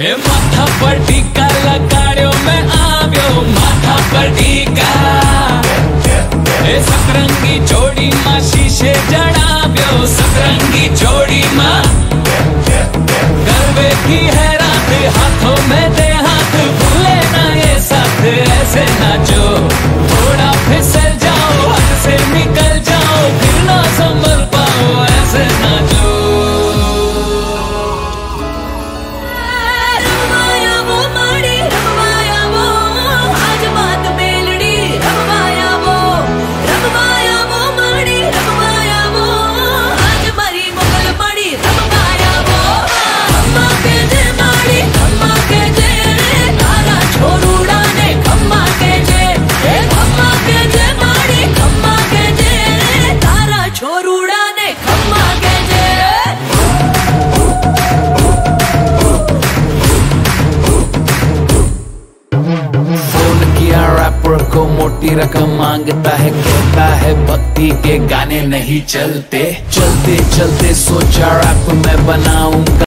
माथा मैं आव्यो माथा सतरंगी जोड़ी माँ, शीशे जड़ाव्यो सतरंगी जोड़ी माँ, गर्वे की है रात, हाथों में दे हाथ भूले ना ये साथ ऐसे ना जो करोड़ को मोटी रकम माँगता है, कहता है, भक्ति के गाने नहीं चलते। चलते चलते सोचा रैप मैं बनाऊँगा।